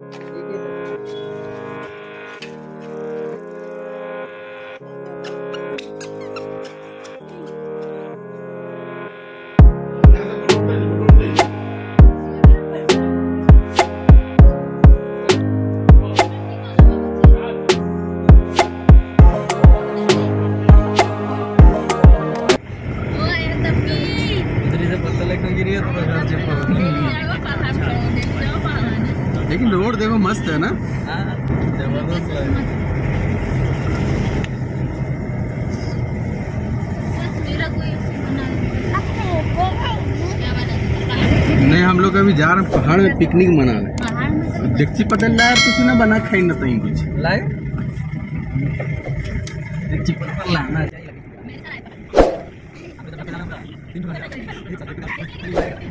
Oh, air tepi. इधर से पत्ता लेकर गिरी है तो घर से Ayo paham लेकिन रोड देखो मस्त है ना ज़बरदस्त है नहीं हम लोग अभी जा रहे हैं पहाड़ में पिकनिक मना में तो डेक्ची पतल लाया किसी ने बना खाई ना तहीं कुछ लाए लाना अगर मैं शादी हूँ शादी हो जाए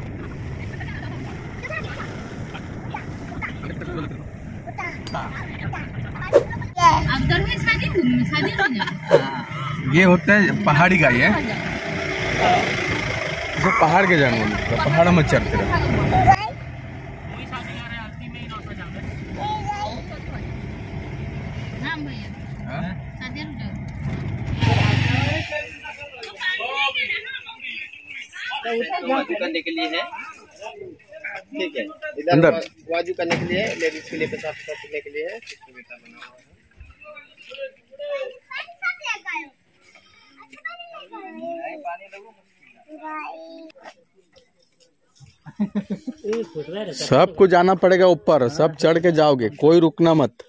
ये होता है पहाड़ी गाय है। जो पहाड़ के जानवर हैं, तो पहाड़ों में चढ़ते रहते हाँ? हो। वाजू करने के लिए है ठीक है इधर वाजू करने के लिए लेडीज़ के लिए रुपया करने के लिए। है सबको जाना पड़ेगा ऊपर सब चढ़ के जाओगे कोई रुकना मत।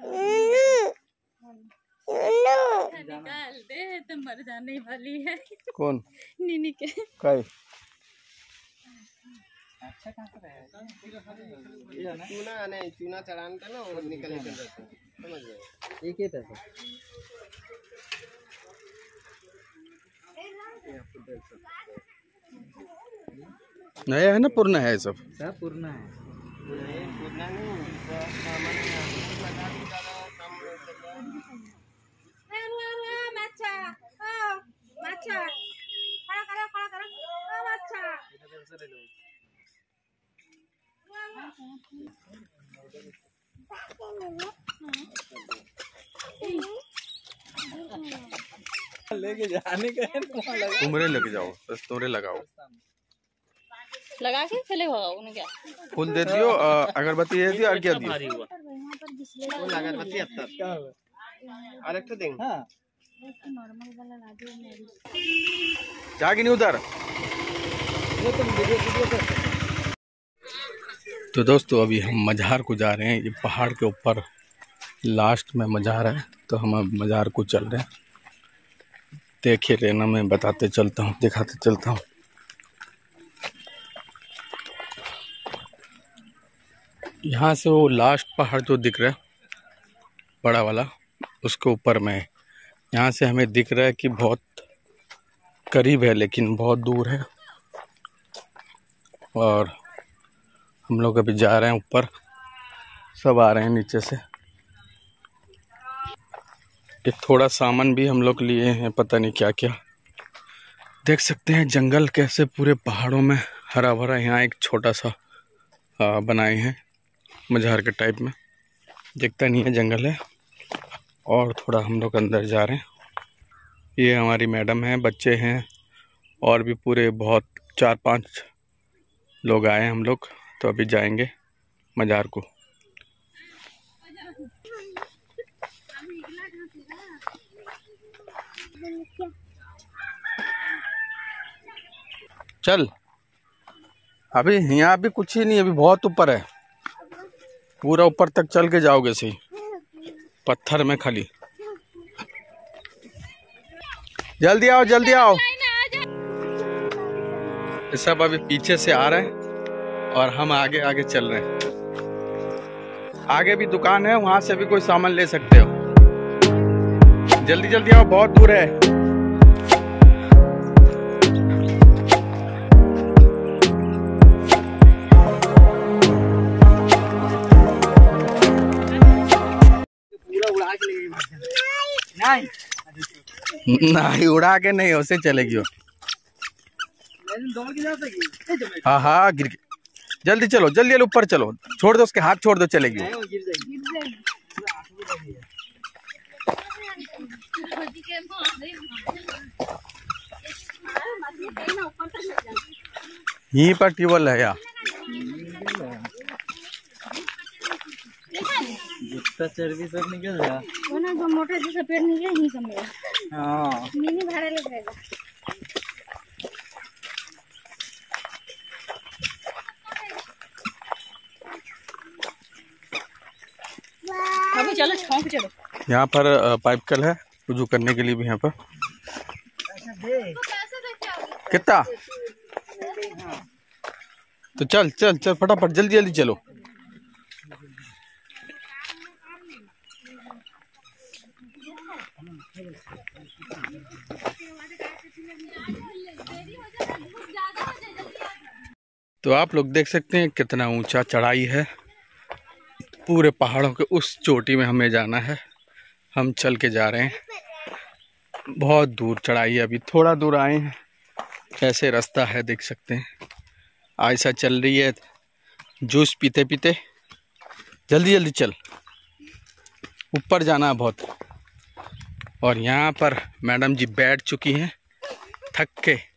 बैठे निकाल दे तुम मर जाने वाली है। कौन? नीनी के। कई? चूना नहीं चूना चढ़ाने का ना वो निकल निकल जाता समझ गए एक ही पैसा। नया है ना पुराना है सब? सब पूर्णा है। पूर्णा नहीं तो सामान लगा भी ज़्यादा कम हो सकता है माछा माछा खड़ा करो खड़ा करो माछा लेके जाने का तुमरे लेके जाओ बस तुमरे लगाओ। लगा के चले उन्हें क्या? फूल दे दियो अगरबत्ती दे दियो और क्या दियो? वो लगा पचहत्तर और एक तो देंगे। हाँ। नॉर्मल वाला ला दो मेरी जागी नहीं उधर तो दोस्तों, अभी हम मज़ार को जा रहे हैं। ये पहाड़ के ऊपर लास्ट में मज़ार है तो हम अब मज़ार को चल रहे हैं। देखिए रहना मैं बताते चलता हूँ, दिखाते चलता हूँ। यहाँ से वो लास्ट पहाड़ जो दिख रहा है, बड़ा वाला, उसके ऊपर में। यहाँ से हमें दिख रहा है कि बहुत करीब है, लेकिन बहुत दूर है। और हम लोग अभी जा रहे हैं ऊपर। सब आ रहे हैं नीचे से। एक थोड़ा सामान भी हम लोग लिए हैं, पता नहीं क्या क्या देख सकते हैं जंगल कैसे पूरे पहाड़ों में हरा भरा यहाँ एक छोटा सा बनाए हैं, मझार के टाइप में। दिखता नहीं है जंगल है। और थोड़ा हम लोग अंदर जा रहे हैं। ये हमारी मैडम हैं, बच्चे हैं, और भी पूरे बहुत चार पाँच लोग आए हैं हम लोग। तो अभी जाएँगे मज़ार को। चल। अभी यहाँ भी कुछ ही नहीं, अभी बहुत ऊपर है। पूरा ऊपर तक चल के जाओगे सही। पत्थर में खाली। जल्दी आओ जल्दी आओ। सब अभी पीछे से आ रहे हैं। और हम आगे आगे चल रहे हैं। आगे भी दुकान है वहाँ से भी कोई सामान ले सकते हो। जल्दी जल्दी आओ बहुत दूर है। नहीं। नहीं उड़ा के नहीं उसे चलेगी वो। हाँ हाँ गिर के जल्दी चलो जल्दी जल्दी ऊपर चलो। छोड़ दो उसके हाथ छोड़ दो चलेगी। यहीं पर ट्यूबवेल है यार जितना चर्बी सब निकल जा वो ना जो मोटा जैसा पेड़ नहीं है यहीं का मेरा हाँ। मिनी भाड़ा लग जाएगा अभी चलो। यहाँ पर पाइप कल है वज़ू करने के लिए भी यहाँ पर। कितना? तो चल चल चल, फटाफट, जल्दी जल्दी चलो। तो आप लोग देख सकते हैं कितना ऊँचा चढ़ाई है। पूरे पहाड़ों के उस चोटी में हमें जाना है। हम चल के जा रहे हैं। बहुत दूर चढ़ाई है अभी, थोड़ा दूर आए हैं। ऐसे रास्ता है, देख सकते हैं। ऐसा चल रही है, जूस पीते पीते। जल्दी जल्दी चल। ऊपर जाना है बहुत। और यहाँ पर मैडम जी बैठ चुकी हैं, थक के।